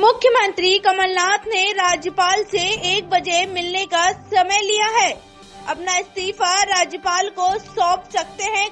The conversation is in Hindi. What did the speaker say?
मुख्यमंत्री कमलनाथ ने राज्यपाल से एक बजे मिलने का समय लिया है। अपना इस्तीफा राज्यपाल को सौंप सकते हैं